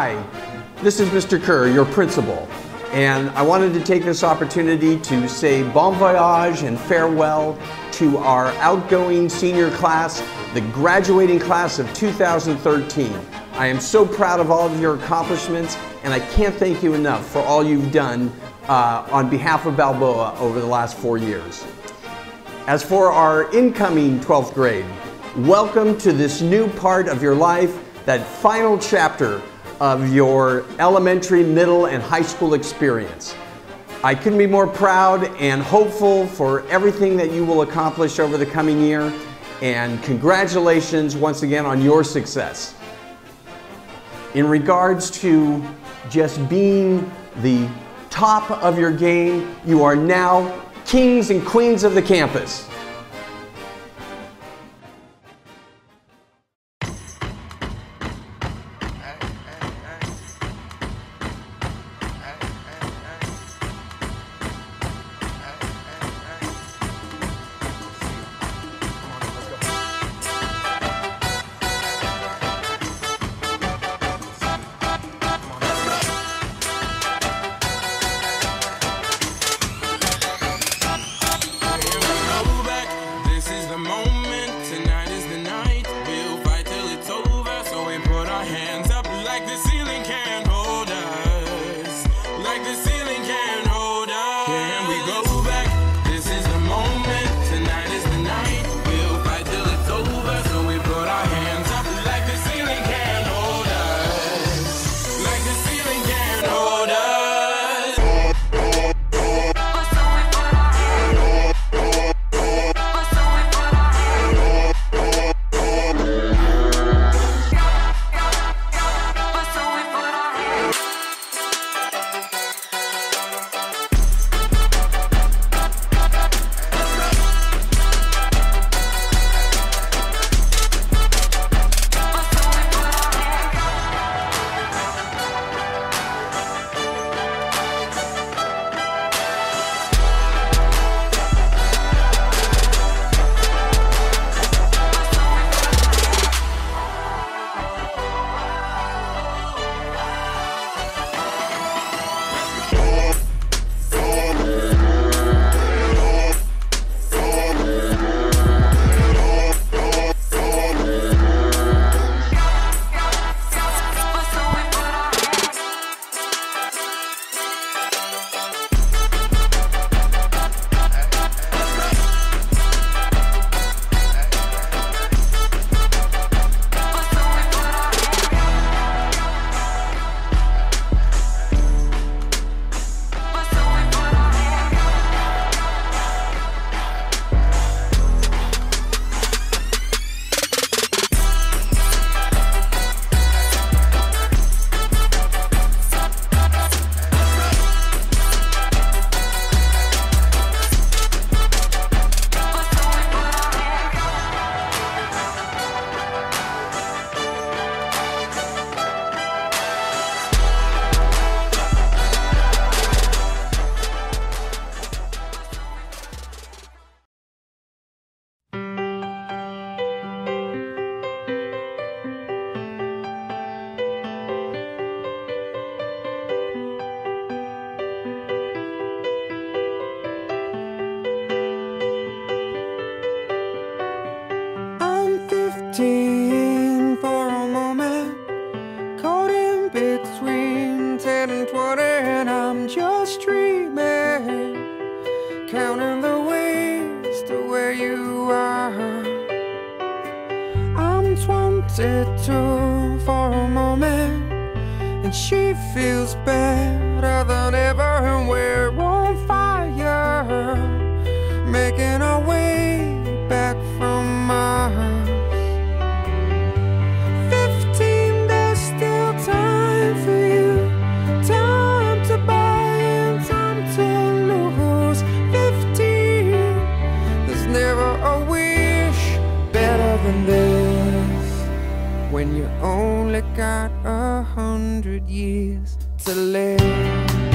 Hi, this is Mr. Kurr, your principal, and I wanted to take this opportunity to say bon voyage and farewell to our outgoing senior class, the graduating class of 2013. I am so proud of all of your accomplishments, and I can't thank you enough for all you've done uh, on behalf of Balboa over the last four years. As for our incoming 12th grade, welcome to this new part of your life, that final chapter of your elementary, middle, and high school experience. I couldn't be more proud and hopeful for everything that you will accomplish over the coming year, and congratulations once again on your success. In regards to just being the top of your game, you are now kings and queens of the campus. Counting the ways to where you are. I'm 22 for a moment, and she feels better than ever, When you only got a hundred years to live.